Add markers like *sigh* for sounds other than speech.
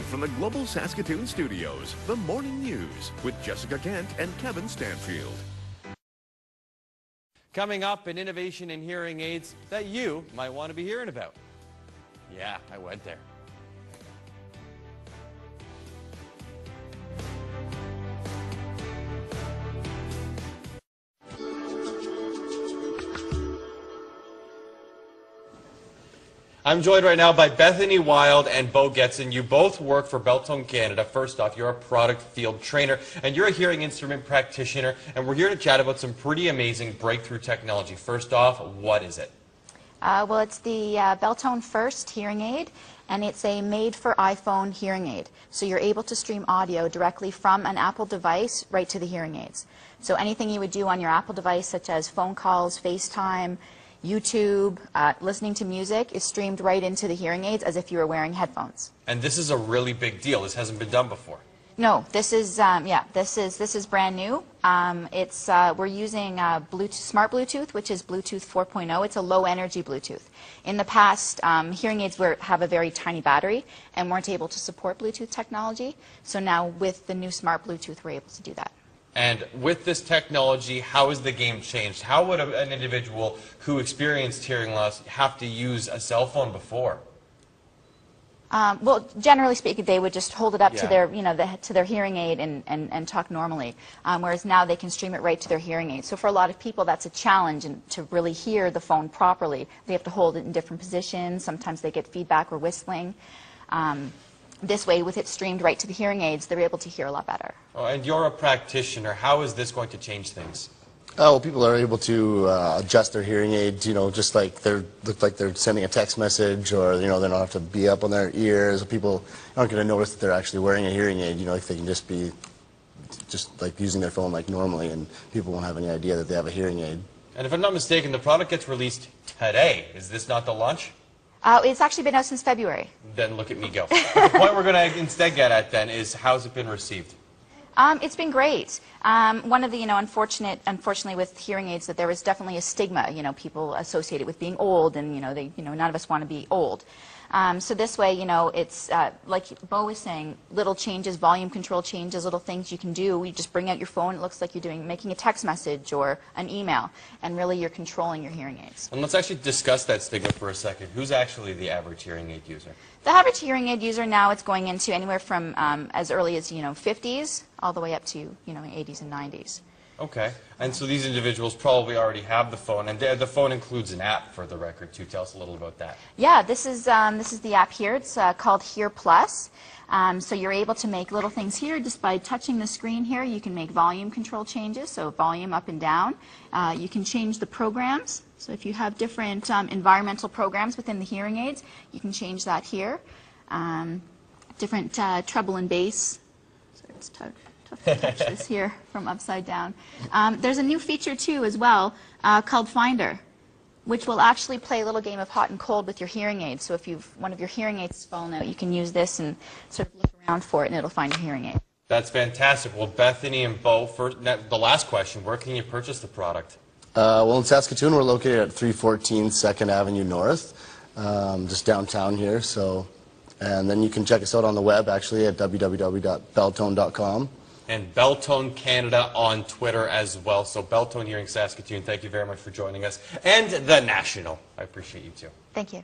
from the Global Saskatoon studios, the Morning News with Jessica Kent and Kevin Stanfield. Coming up, an innovation in hearing aids that you might want to be hearing about. Yeah, I went there. I'm joined right now by Bethany Wild and Beau Getson. You both work for Beltone Canada. First off, you're a product field trainer and you're a hearing instrument practitioner. And we're here to chat about some pretty amazing breakthrough technology. First off, what is it? Uh, well, it's the uh, Beltone First hearing aid, and it's a made-for-iPhone hearing aid. So you're able to stream audio directly from an Apple device right to the hearing aids. So anything you would do on your Apple device, such as phone calls, FaceTime, YouTube, uh, listening to music is streamed right into the hearing aids as if you were wearing headphones. And this is a really big deal. This hasn't been done before. No, this is um, yeah, this is this is brand new. Um, it's uh, we're using uh, Bluetooth, smart Bluetooth, which is Bluetooth 4.0. It's a low energy Bluetooth. In the past, um, hearing aids were, have a very tiny battery and weren't able to support Bluetooth technology. So now with the new smart Bluetooth, we're able to do that. And with this technology, how has the game changed? How would a, an individual who experienced hearing loss have to use a cell phone before? Um, well, generally speaking, they would just hold it up Yeah. to their, you know, the, to their hearing aid and, and, and talk normally. Um, whereas now they can stream it right to their hearing aid. So for a lot of people, that's a challenge, and to really hear the phone properly, they have to hold it in different positions. Sometimes they get feedback or whistling. Um, this way, with it streamed right to the hearing aids, they're able to hear a lot better. Oh, and you're a practitioner. How is this going to change things? Oh, well, people are able to uh, adjust their hearing aids, you know, just like they're look like they're sending a text message, or you know, they don't have to be up on their ears. People aren't going to notice that they're actually wearing a hearing aid. You know, like they can just be just like using their phone like normally, and people won't have any idea that they have a hearing aid. And if I'm not mistaken, the product gets released today. Is this not the launch? Uh, it's actually been out since February. Then look at me go. *laughs* the point we're going to instead get at then is how's it been received? Um, it's been great. Um, one of the, you know, unfortunate, unfortunately, with hearing aids, that there was definitely a stigma. You know, people associate it with being old, and you know, they, you know, none of us want to be old. Um, so this way, you know, it's uh, like Beau was saying, little changes, volume control changes, little things you can do. You just bring out your phone. It looks like you're doing making a text message or an email, and really you're controlling your hearing aids. And let's actually discuss that stigma for a second. Who's actually the average hearing aid user? The average hearing aid user now, it's going into anywhere from um, as early as you know 50s all the way up to you know 80s and 90s. Okay. And so these individuals probably already have the phone, and the phone includes an app for the record too. Tell us a little about that. Yeah, this is um, this is the app here. It's uh, called Hear Plus. Um, so you're able to make little things here just by touching the screen here. You can make volume control changes, so volume up and down. Uh, you can change the programs. So if you have different um, environmental programs within the hearing aids, you can change that here. Um, different uh, treble and bass. Sorry, it's tough, tough to touch this *laughs* here from upside down. Um, there's a new feature too as well uh, called Finder which will actually play a little game of hot and cold with your hearing aid. So if you've one of your hearing aids has fallen out, you can use this and sort of look around for it, and it'll find your hearing aid. That's fantastic. Well, Bethany and Beau, first, the last question, where can you purchase the product? Uh, well, in Saskatoon, we're located at 314 Second Avenue North, um, just downtown here. So, and then you can check us out on the web actually at www.beltone.com. And Beltone Canada on Twitter as well. So Beltone Hearing Saskatoon, thank you very much for joining us. And The National. I appreciate you too. Thank you.